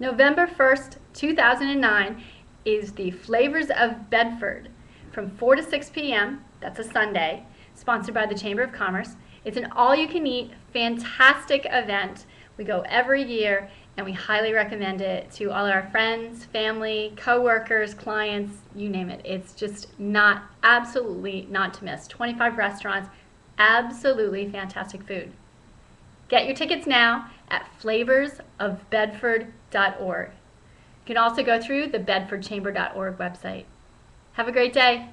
November 1st, 2009 is the Flavors of Bedford from 4 to 6 p.m. That's a Sunday, sponsored by the Chamber of Commerce. It's an all you can eat, fantastic event. We go every year and we highly recommend it to all our friends, family, coworkers, clients, you name it. It's just not absolutely not to miss. 25 restaurants, absolutely fantastic food. Get your tickets now at flavorsofbedford.org. You can also go through the bedfordchamber.org website. Have a great day.